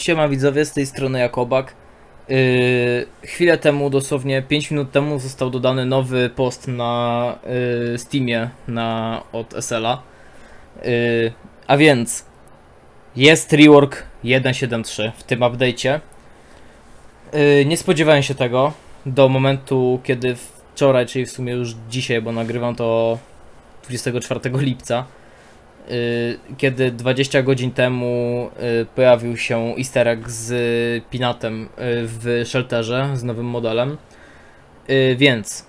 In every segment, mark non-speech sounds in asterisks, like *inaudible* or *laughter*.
Siema widzowie, z tej strony Jakobak. Yy, chwilę temu, dosłownie 5 minut temu został dodany nowy post na yy, Steamie na, od SL-a. Yy, a więc jest rework 1.7.3 w tym update'cie. Yy, nie spodziewałem się tego do momentu, kiedy wczoraj, czyli w sumie już dzisiaj, bo nagrywam to 24 lipca kiedy 20 godzin temu y, pojawił się easter egg z Pinatem y, w shelterze z nowym modelem. Y, Więc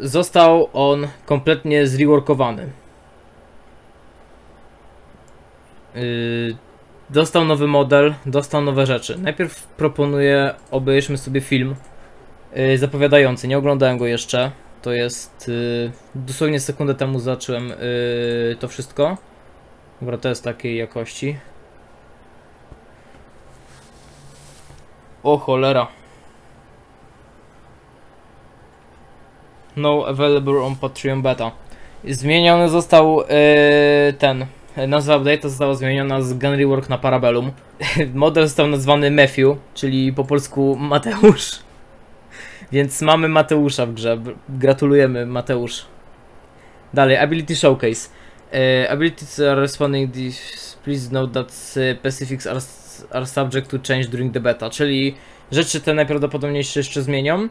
został on kompletnie zreworkowany. Y, Dostał nowy model, dostał nowe rzeczy. Najpierw proponuję, obejrzmy sobie film y, zapowiadający. Nie oglądałem go jeszcze. To jest y, dosłownie sekundę temu zacząłem y, to wszystko. Dobra, to jest takiej jakości. O cholera. No available on Patreon Beta. Zmieniony został y, ten. Nazwa update'a została zmieniona z Gun Rework na Parabellum. *laughs* Model został nazwany Matthew, czyli po polsku Mateusz. Więc mamy Mateusza w grze. Gratulujemy, Mateusz. Dalej, Ability Showcase. Uh, abilities are responding this. Please note that uh, specifics are, are subject to change during the beta. Czyli rzeczy te najprawdopodobniej się jeszcze zmienią.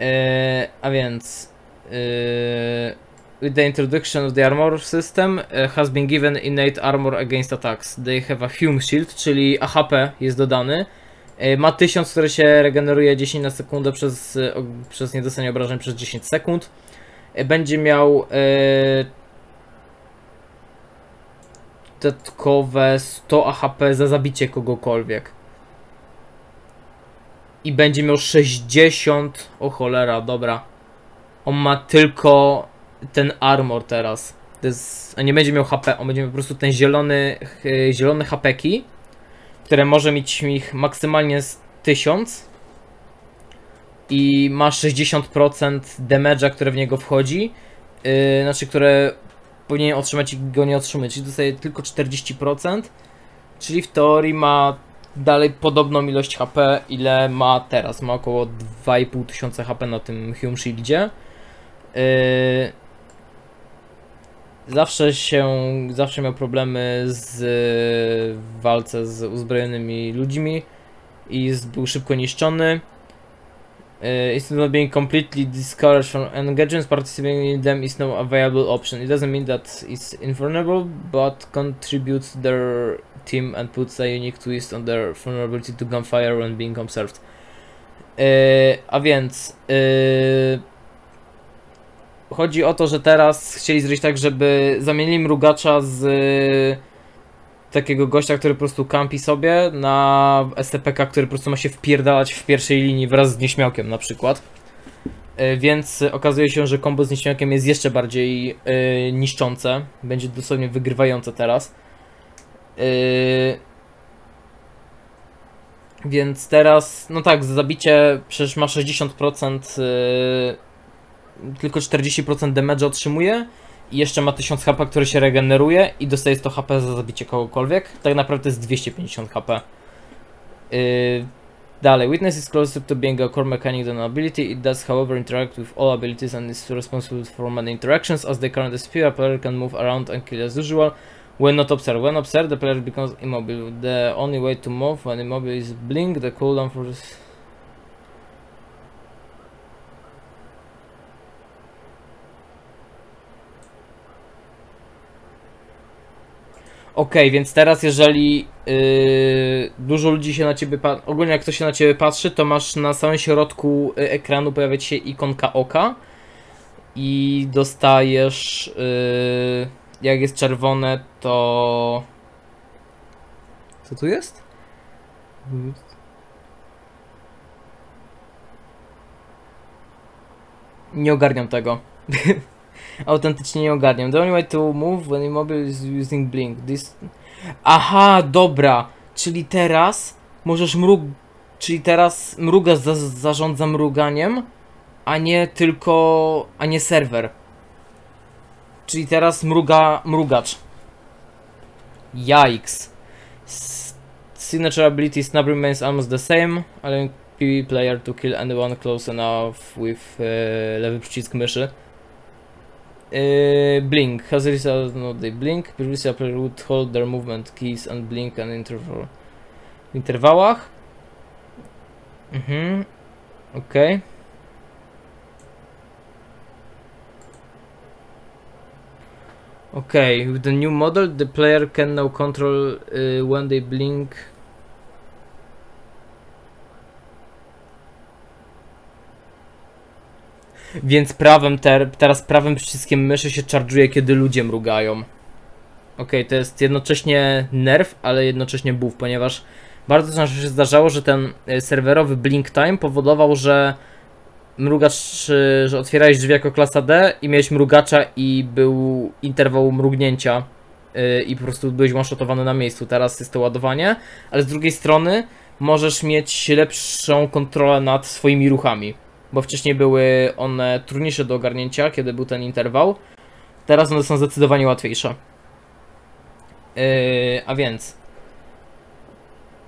E, a więc. e, with the introduction of the armor system uh, has been given innate armor against attacks. They have a Hume Shield, czyli AHP jest dodany. E, Ma 1000, które się regeneruje 10 na sekundę przez, e, przez niedostanie obrażeń przez 10 sekund. E, Będzie miał e, dodatkowe 100 AHP za zabicie kogokolwiek. I będzie miał 60. O cholera, dobra. On ma tylko ten armor teraz. To jest, nie będzie miał HP, on będzie miał po prostu ten zielony, zielone hapeki które może mieć ich maksymalnie z 1000 i ma 60% damage'a, które w niego wchodzi, yy, znaczy, które powinien otrzymać i go nie otrzymuje, czyli dostaje tylko 40%, czyli w teorii ma dalej podobną ilość HP, ile ma teraz, ma około 2500 tysiąca HP na tym Hume Shieldzie. Yy, zawsze się, zawsze miał problemy z w walce z uzbrojonymi ludźmi i był szybko niszczony. It's not being completely discouraged from engagements, participating in them is no available option. It doesn't mean that it's invulnerable, but contributes to their team and puts a unique twist on their vulnerability to gunfire when being observed. Uh, a więc yy, chodzi o to, że teraz chcieli zrobić tak, żeby zamienili mrugacza z y, takiego gościa, który po prostu kampi sobie na STPK, który po prostu ma się wpierdalać w pierwszej linii wraz z nieśmiałkiem na przykład. Y, Więc okazuje się, że kombo z nieśmiałkiem jest jeszcze bardziej y, niszczące. Będzie dosłownie wygrywające teraz. Więc teraz, no tak, za zabicie przecież ma 60% y, tylko 40% damage otrzymuje i jeszcze ma 1000 HP, które się regeneruje i dostaje 100 HP za zabicie kogokolwiek. Tak naprawdę jest 250 HP. Yy, dalej, Witness is closer to being a core mechanic than an ability. It does however interact with all abilities and is responsible for many interactions. As the current SP, a player can move around and kill as usual. When not observed. When observed, the player becomes immobile. The only way to move when immobile is blink. The cooldown for Okej, więc teraz jeżeli yy, dużo ludzi się na ciebie patrzy, ogólnie jak ktoś się na ciebie patrzy, to masz na samym środku y, ekranu pojawiać się ikonka oka i dostajesz, yy, jak jest czerwone, to... Co tu jest? Nie ogarniam tego. *laughs* Autentycznie nie ogarniam. The only way to move when immobile is using blink. This... Aha, dobra. Czyli teraz możesz mrug... Czyli teraz mruga za zarządza mruganiem, a nie tylko... a nie serwer. Czyli teraz mruga mrugacz. Yikes. signature ability snap remains almost the same, allowing PvP player to kill anyone close enough with e, lewy przycisk myszy. E, blink. Has a result, no they blink. Previously player would hold their movement keys and blink and interval. W interwałach. Mhm. Okej. Okay, with the new model, the player can now control uh, when they blink. Więc prawym ter teraz prawym przyciskiem myszy się charge'uje, kiedy ludzie mrugają. Okej, to jest jednocześnie nerf, ale jednocześnie buff, ponieważ bardzo często się zdarzało, że ten y, serwerowy blink time powodował, że mrugacz, y, że otwierałeś drzwi jako klasa D i miałeś mrugacza i był interwał mrugnięcia y, i po prostu byłeś one na miejscu. Teraz jest to ładowanie, ale z drugiej strony możesz mieć lepszą kontrolę nad swoimi ruchami, bo wcześniej były one trudniejsze do ogarnięcia, kiedy był ten interwał. Teraz one są zdecydowanie łatwiejsze. Yy, a więc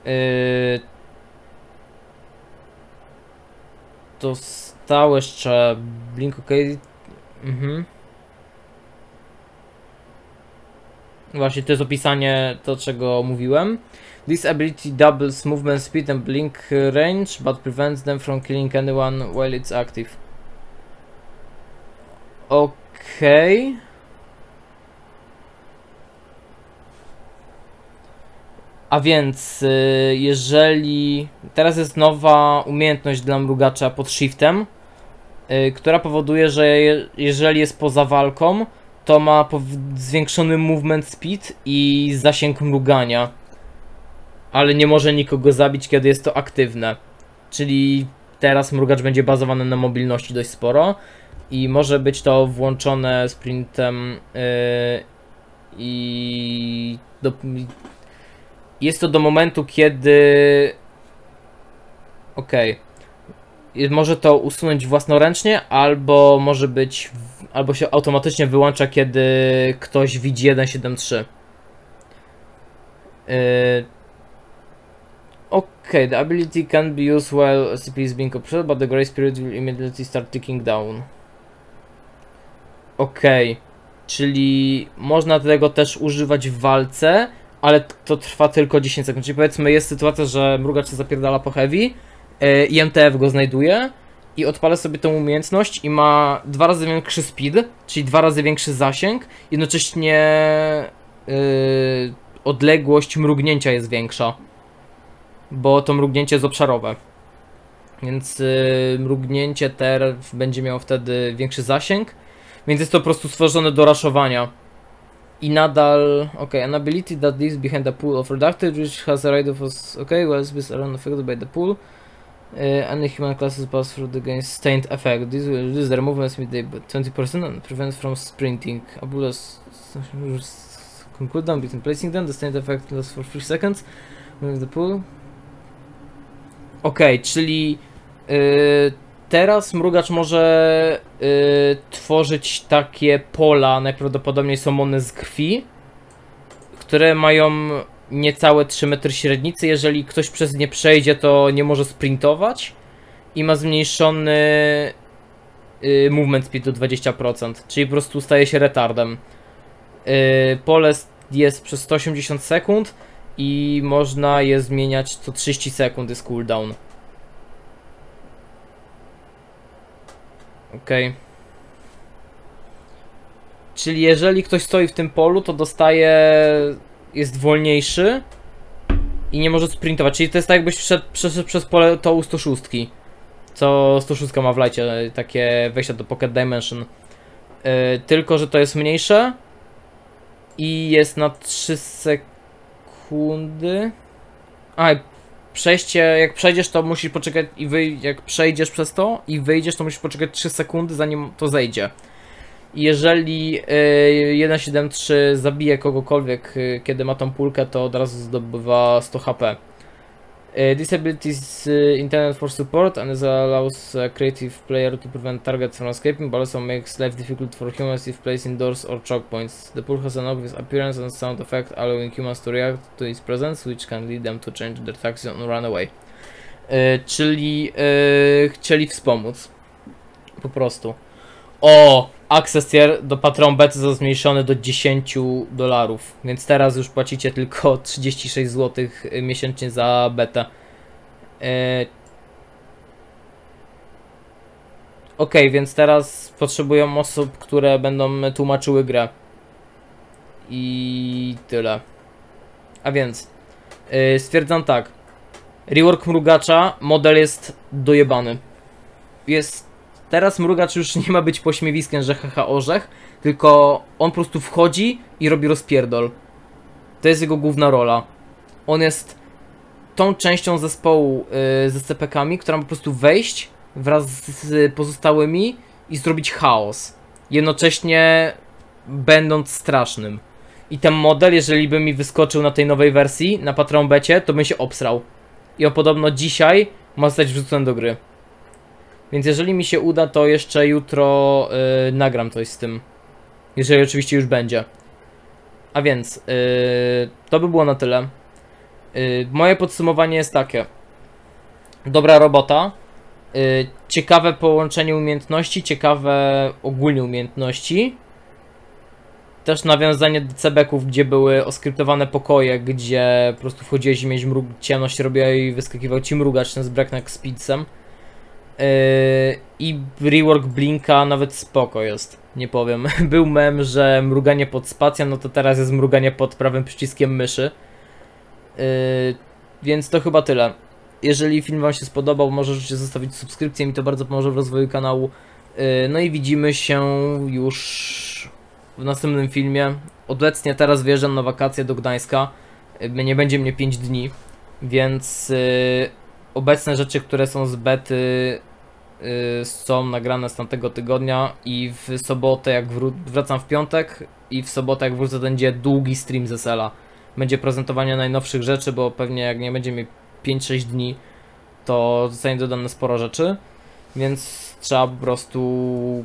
yy, to stał jeszcze Blink OK. Mhm. Właśnie to jest opisanie to, czego mówiłem. This ability doubles movement speed and blink range, but prevents them from killing anyone while it's active. Okej. Okay. A więc, y, jeżeli teraz jest nowa umiejętność dla mrugacza pod shiftem, y, która powoduje, że jeżeli jest poza walką, to ma zwiększony movement speed i zasięg mrugania, ale nie może nikogo zabić, kiedy jest to aktywne. Czyli teraz mrugacz będzie bazowany na mobilności dość sporo i może być to włączone sprintem yy, i do, jest to do momentu, kiedy... Okay. Może to usunąć własnoręcznie, albo może być... Albo się automatycznie wyłącza, kiedy ktoś widzi 1.7.3. Yy... Okay, the ability can be used while SCP is being compressed, but the grace period will immediately start ticking down. Okej, czyli można tego też używać w walce, ale to trwa tylko 10 sekund. Czyli powiedzmy jest sytuacja, że mrugacz się zapierdala po heavy yy, i MTF go znajduje i odpala sobie tą umiejętność i ma dwa razy większy speed, czyli dwa razy większy zasięg, jednocześnie yy, odległość mrugnięcia jest większa, bo to mrugnięcie jest obszarowe. Więc yy, mrugnięcie ter będzie miało wtedy większy zasięg, więc jest to po prostu stworzone do raszowania i nadal, ok, an ability that lives behind a pool of redacted which has a rate of, ok, well, is around affected by the pool. Uh, any human classes pass through the game's stained effect. This will reduce their movements with 20% and prevent from sprinting. Abulas conclude down between placing them. The stained effect lasts for 3 seconds. Move the pool. Ok, czyli yy, Teraz mrugacz może y, tworzyć takie pola, najprawdopodobniej są one z krwi, które mają niecałe 3 metry średnicy. Jeżeli ktoś przez nie przejdzie, to nie może sprintować i ma zmniejszony y, movement speed do 20%, czyli po prostu staje się retardem. Y, pole jest przez 180 sekund i można je zmieniać co 30 sekund jest cooldown. Okay. Czyli jeżeli ktoś stoi w tym polu, to dostaje... jest wolniejszy i nie może sprintować. Czyli to jest tak jakbyś przeszedł, przeszedł przez pole to u 106. Co 106 ma w lajcie, takie wejścia do Pocket Dimension. Yy, tylko, że to jest mniejsze i jest na 3 sekundy. A, przejście, jak przejdziesz, to musisz poczekać i wyjść, jak przejdziesz przez to i wyjdziesz, to musisz poczekać 3 sekundy, zanim to zejdzie. Jeżeli yy, 1.7.3 zabije kogokolwiek, yy, kiedy ma tą pulkę, to od razu zdobywa 100 HP. Is uh, intended for support and allows a creative player to prevent targets from escaping, but also makes life difficult for humans if placed indoors or choke points. The pool has an obvious appearance and sound effect, allowing humans to react to its presence, which can lead them to change their tactics and run away. E, czyli e, chcieli wspomóc. Po prostu. O! Access tier do Patron Bety został zmniejszony do 10 dolarów, więc teraz już płacicie tylko *laughs* 36 zł miesięcznie za betę. E, Ok, więc teraz potrzebują osób, które będą tłumaczyły grę. I tyle. A więc yy, stwierdzam tak. Rework mrugacza, model jest dojebany. Jest. Teraz mrugacz już nie ma być pośmiewiskiem, że haha orzech, tylko on po prostu wchodzi i robi rozpierdol. To jest jego główna rola. On jest tą częścią zespołu yy, ze CPK-ami, która ma po prostu wejść wraz z pozostałymi i zrobić chaos. Jednocześnie będąc strasznym. I ten model, jeżeli by mi wyskoczył na tej nowej wersji, na Patron Becie, to bym się obsrał. I on podobno dzisiaj ma zostać wrzucony do gry. Więc jeżeli mi się uda, to jeszcze jutro yy, nagram coś z tym. Jeżeli oczywiście już będzie. A więc, yy, to by było na tyle. Yy, moje podsumowanie jest takie. Dobra robota. Yy, ciekawe połączenie umiejętności, ciekawe ogólnie umiejętności. Też nawiązanie do cebeków, gdzie były oskryptowane pokoje, gdzie po prostu wchodziłeś i miałeś ciemność robiła i wyskakiwał ci mrugacz ten z Breakneck Speedsem. Yy, I rework Blinka nawet spoko jest, nie powiem. *laughs* Był mem, że mruganie pod spacją, no to teraz jest mruganie pod prawym przyciskiem myszy. Yy, więc to chyba tyle. Jeżeli film Wam się spodobał, możecie zostawić subskrypcję, mi to bardzo pomoże w rozwoju kanału. Yy, no i widzimy się już w następnym filmie. Obecnie teraz wjeżdżam na wakacje do Gdańska. Yy, Nie będzie mnie 5 dni, więc yy, obecne rzeczy, które są z bety yy, są nagrane z tamtego tygodnia i w sobotę jak wracam w piątek i w sobotę jak wrócę będzie długi stream z SL-a. Będzie prezentowanie najnowszych rzeczy, bo pewnie jak nie będzie mi 5-6 dni, to zostanie dodane sporo rzeczy, więc trzeba po prostu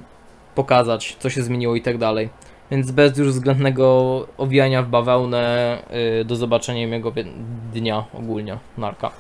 pokazać, co się zmieniło i tak dalej. Więc bez już względnego owijania w bawełnę, yy, do zobaczenia miłego wie- dnia ogólnie. Narka.